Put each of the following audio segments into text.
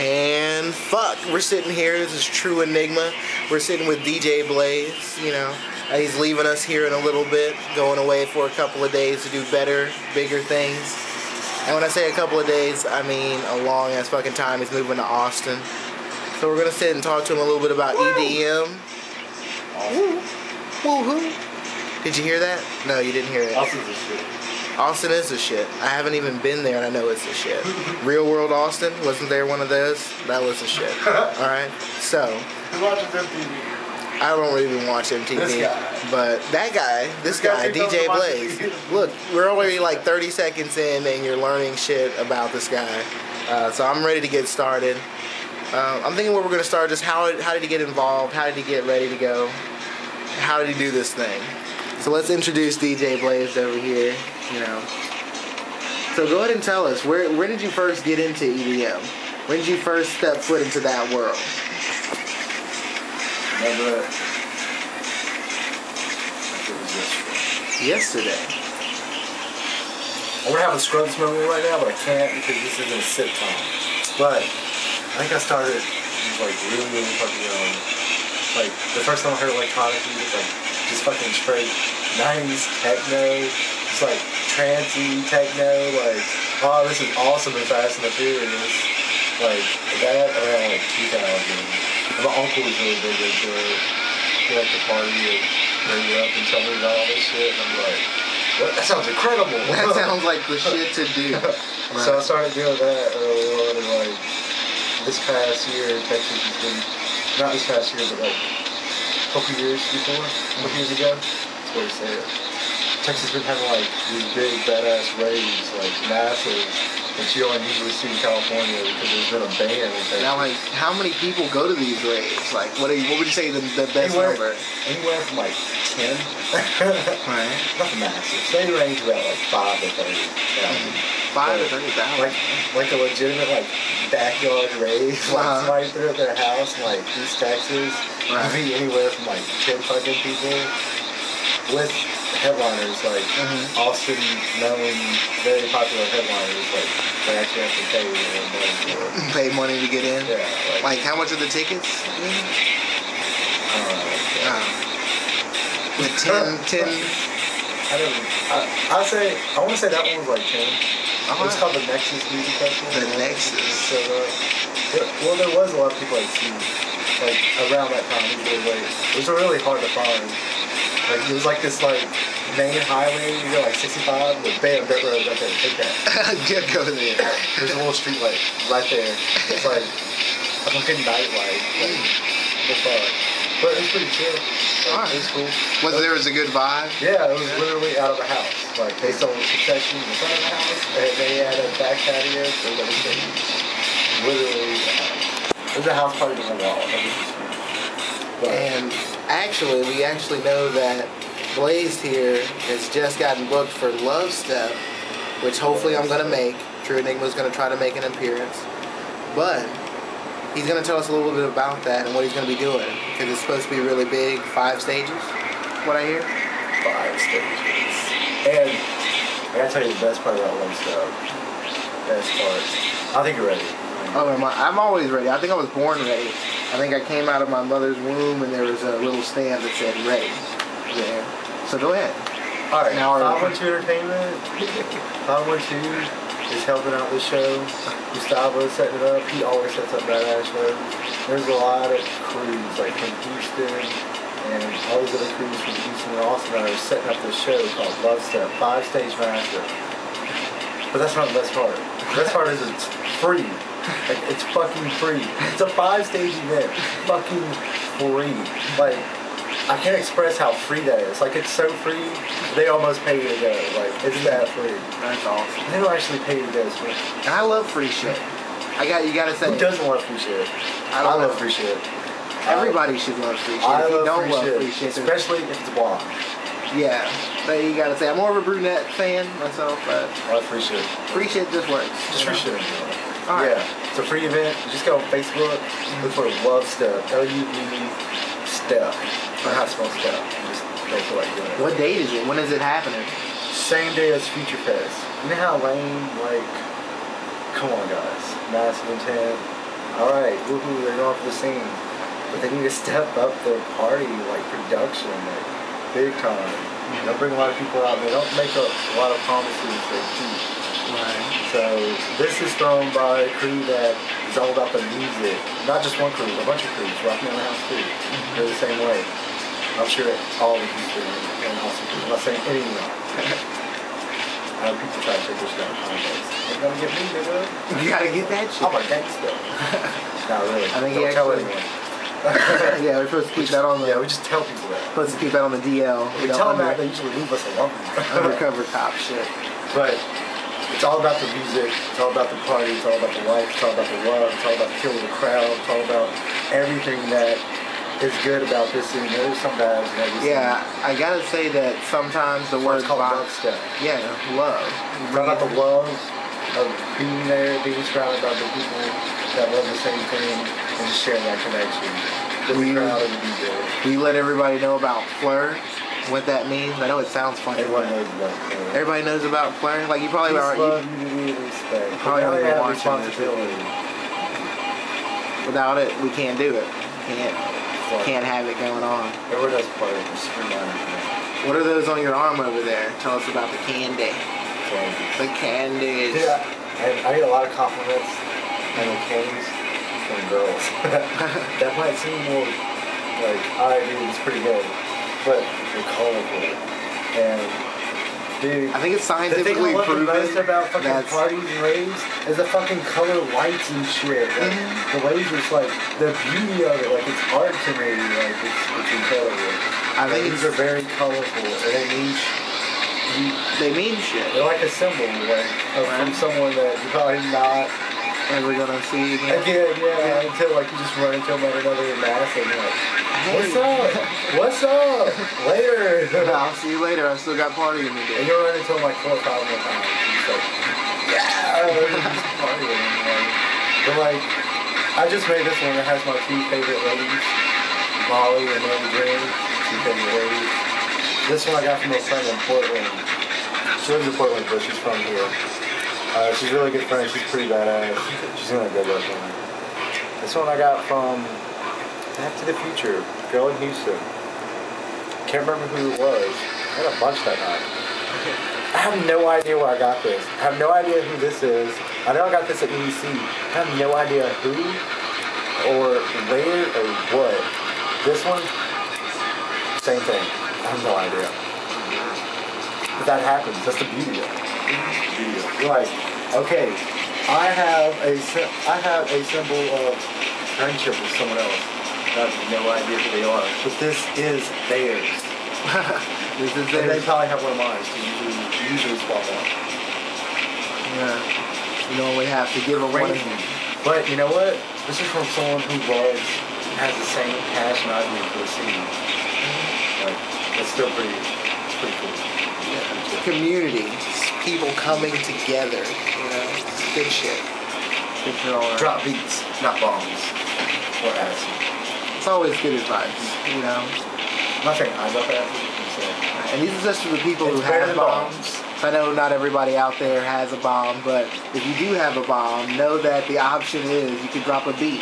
And fuck, we're sitting here. This is True Enigma. We're sitting with DJ Blazzed. You know, uh, he's leaving us here in a little bit, going away for a couple of days to do better, bigger things. And when I say a couple of days, I mean a long ass fucking time. He's moving to Austin. So we're gonna sit and talk to him a little bit about EDM. Woo. Woo-hoo. Did you hear that? No, you didn't hear it. Austin's a shit. Austin is the shit. I haven't even been there and I know it's the shit. Real World Austin, wasn't there one of those? That was the shit. Alright? So, Who watches MTV? I don't even watch MTV. But that guy, this, This guy guy, DJ Blazzed. Look, we're already like 30 seconds in and you're learning shit about this guy. Uh, so I'm ready to get started. Uh, I'm thinking where we're going to start just how, how did he get involved? How did he get ready to go? How did he do this thing? So let's introduce DJ Blazzed over here, you know. So go ahead and tell us, where, where did you first get into EDM? When did you first step foot into that world? Remember it? Like it was yesterday. Yesterday. I to have a Scrubs moment right now, but I can't because this isn't a sitcom. But I think I started like really, really fucking young. Like the first time I heard electronic music, like just fucking straight 90s techno, just like trancey techno, like oh this is awesome and Fast and the Furious. Like that around like 2000. And my uncle was really big into it. He liked to party and bring it up and tell me about all this shit. And I'm like, what? That sounds incredible. That sounds like the shit to do. So I started doing that early on, and like this past year, Texas has been not this past year, but like a couple years before, a couple years ago. That's what I say it. Texas has been having like these big badass raves, like massive, that you don't usually see in California because there's been a ban in Texas. Now, like, how many people go to these raves? Like, what, are you, what would you say the, the best anywhere, number? anywhere from like ten, Right. not massive. They range about like five to thirty. thousand. Five to thirty thousand. like like a legitimate like backyard rave. Like Uh-huh. somebody threw up their house in like East Texas. Right. Be anywhere from like ten fucking people with headliners like Mhm. Austin known very popular headliners like they actually have to pay money for it. Pay money to get in. Yeah, like, Like, how much are the tickets? I don't know. Uh, with 10, 10 I don't. I I say I want to say that one was like ten. It was Alright. called the Nexus Music Festival. The Nexus. So, uh, yeah, well, there was a lot of people I'd seen, like, around that time. It was, really it was really hard to find. Like, it was like this, like, main highway, you go like 65, but bam, dirt road right there, take that. Get go there. There's a little street light right there. It's like a fucking night light. Like, the fuck. But it was pretty chill. Like, it was cool. Was there was a good vibe? Yeah, it was literally out of the house. Like they sold a section in the front of the house, and they had a back patio. So like, literally, uh, was a house party on the wall. That was just cool. But And actually, we actually know that Blazzed here has just gotten booked for Love Step, which hopefully I'm gonna make. True Enigma's gonna try to make an appearance, but he's gonna tell us a little bit about that and what he's gonna be doing because it's supposed to be really big, five stages. What I hear? five stages. And I gotta tell you the best part about one stuff. Best part. I think you're ready. Oh, am I, I'm always ready. I think I was born ready. I think I came out of my mother's womb and there was a little stand that said ready there. So go ahead. All right, Now now our- 512 Entertainment. 512 is helping out the show. Gustavo is setting it up. He always sets up badass shows. There's a lot of crews like from Houston and all these other crews from Houston and Austin that are setting up this show called Love Step, five stage master. But that's not the best part. The best part is it's free. Like it's fucking free. It's a five stage event. Fucking free. Like I can't express how free that is. Like it's so free, they almost pay you to go. Like it's that free. That's awesome. They don't actually pay you to go. So And I love free shit. I got you. Gotta say, who doesn't love free shit? I I, don't love free shit. everybody should love free shit. I if you love don't free love shit, free shit, especially if it's blonde. yeah. But you gotta say, I'm more of a brunette fan myself, but I love free shit. free shit just works. Just you free shit. All right. Yeah, it's a free event. You just go on Facebook, look for Love Step, L-U-V Step. Or how to spell Step. You just don't feel like doing it. What date is it? When is it happening? Same day as Future Fest. You know how lame, like, come on guys, Massive Intent, all right, woohoo, they're going for the scene. But they need to step up their party, like production, like big time. They'll bring a lot of people out. They don't make a, a lot of promises they keep. So this is thrown by a crew that is all about the music. Not just one crew, a bunch of crews. Rocky the House too. Mm-hmm. They're the same way. I'm sure all of these crews and crews. I'm not saying anyone. I know people try to take this down context. They're gonna get me, nigga. You gotta get that shit. I'm a gangster. Not really. I think Don't he tell actually- anyone. yeah, we're supposed to keep that on the. Yeah, we just tell people that. supposed to keep that on the DL. We you tell them that, they usually leave us alone. undercover cop shit. But it's all about the music, it's all about the party, it's all about the life, it's all about the love, it's all about killing the crowd, it's all about everything that is good about this scene. There's some bads and everything. Yeah, I gotta say that sometimes the word called love stuff. Yeah, love. It's all about the love of being there, being surrounded by the people that love the same thing and just sharing that connection. The We- crowd and the DJ. Do let everybody know about PLUR? What that means? I know it sounds funny. But knows about it. Everybody knows about. Like you probably Peace, are. love, You, unity, and respect. Probably Now don't even have watch them, it? without it, we can't do it. Can't can't have it going on. Everyone does part of it. Just remind me. What are those on your arm over there? Tell us about the candy. The candies. Yeah, and I get a lot of compliments on the candies from girls. that might seem more like, I dude, it's pretty good, but they're colorful. And dude, I think it's the thing scientifically I love the proven about fucking that's parties and raves is the fucking color lights and shit. Like, Mhm. The lasers, like the beauty of it, like it's art to me. Like it's, it's incredible. I think these are very colorful, and they mean you, they mean shit. they're like a symbol, like of, from someone that you're probably not Ever gonna see again? again, yeah, Yeah. until like you just run into at another mass and like, what's up? What's up? Later. I'll see you later. I still got party in me, and you'll run into like four or five more times. It's like, yeah, partying. Like, but like, I just made this one that has my two favorite ladies, Molly and Mary Green, two favorite ladies. This one I got from a friend in Portland. She lives in Portland, but she's from here. Uh, she's really good friend. She's pretty badass. She's gonna go with one. This one I got from Back to the Future, girl in Houston. Can't remember who it was. I had a bunch that night. I have no idea where I got this. I have no idea who this is. I know I got this at EDC. I have no idea who or where or what. This one, same thing. I have no idea. But that happens. That's the beauty of it. Beauty of it. You're like, okay, I have a I have a symbol of friendship with someone else. I have no idea who they are. But this is theirs. This is And they probably have one of mine, so usually, usually swap out. Yeah. You normally have to give a one. But you know what? This is from someone who loves, has the same passion I do for the scene. Mm-hmm. Like, it's still pretty, pretty cool. Yeah. Community. People coming together. You know? Good shit. Good shit all. Uh, drop beats, not bombs. Or acid. It's always good advice, you know? I'm not saying I love acid. I'm saying And these are just for the people who It's better have bombs. bombs. So I know not everybody out there has a bomb, but if you do have a bomb, know that the option is you can drop a beat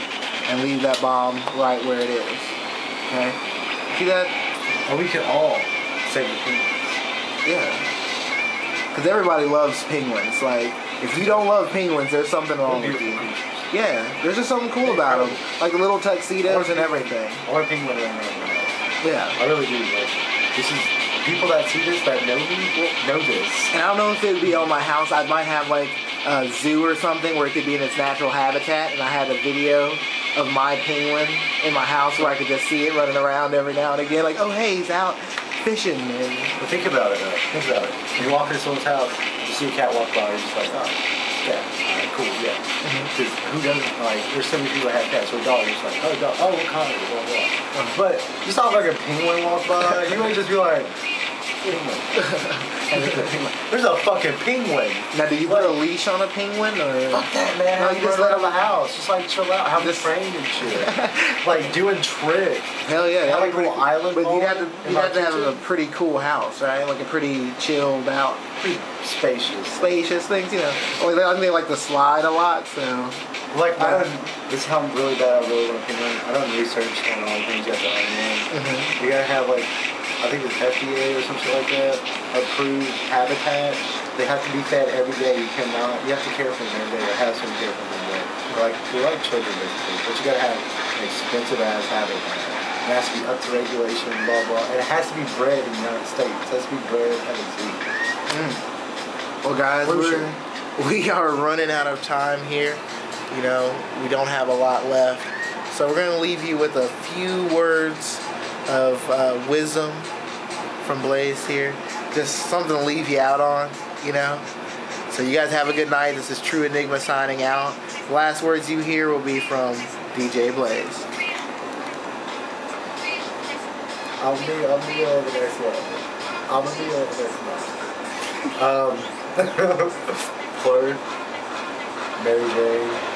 and leave that bomb right where it is. Okay? See that? Or we can all save the penguins. Yeah. Because everybody loves penguins. Like, if you don't love penguins, there's something wrong with you. Yeah, there's just something cool about them. Like a little tuxedos and everything. A penguin around my. Yeah. I really do. Like, this is people that see this that know me know this. And I don't know if it would be on my house. I might have like a zoo or something where it could be in its natural habitat, and I had a video of my penguin in my house where I could just see it running around every now and again. Like, oh hey, he's out fishing. And But think about it though. Think about it. You walk into someone's house, you see a cat walk by, you're just like, oh, cat. Alright, cool, yeah. Mm-hmm. Because who doesn't like? There's so many people that have cats or dogs. You're just like, oh, dog. Oh, what kind? Blah blah. But you saw like a penguin walk by, you would just be like, penguin. And there's a penguin. There's a fucking penguin. now, do you put a leash on a penguin or? Fuck that, man. No, you just let him out house. Just like chill out. Have this trained and shit. like doing tricks. Hell yeah, Have, like, a little island But you'd have to you'd have to have a pretty cool house, right? Like a pretty chilled out, Pretty spacious. spacious things, you know. Like they, I they like the slide a lot, so Like I don't. This is how really bad I really opinion. I don't research on all the things you have to own in. Mhm. You gotta have like, I think it's FDA or something like that. Approved habitats. They have to be fed every day. You cannot. You have to care for them every day. Or have some care for them every day. They're like they're like children basically. But you gotta have an expensive ass habitat. It has to be up to regulation. Blah blah. And it has to be bred in the United States. It has to be bred at a zoo. Mm. Well, guys, we're, we are running out of time here. You know, we don't have a lot left. So we're going to leave you with a few words of uh, wisdom from Blazzed here. Just something to leave you out on, you know. So you guys have a good night. This is True Enigma signing out. Last words you hear will be from DJ Blazzed. I'll be, I'll be over there slow. I'm gonna be over there slow. Um, Flirt, Mary J,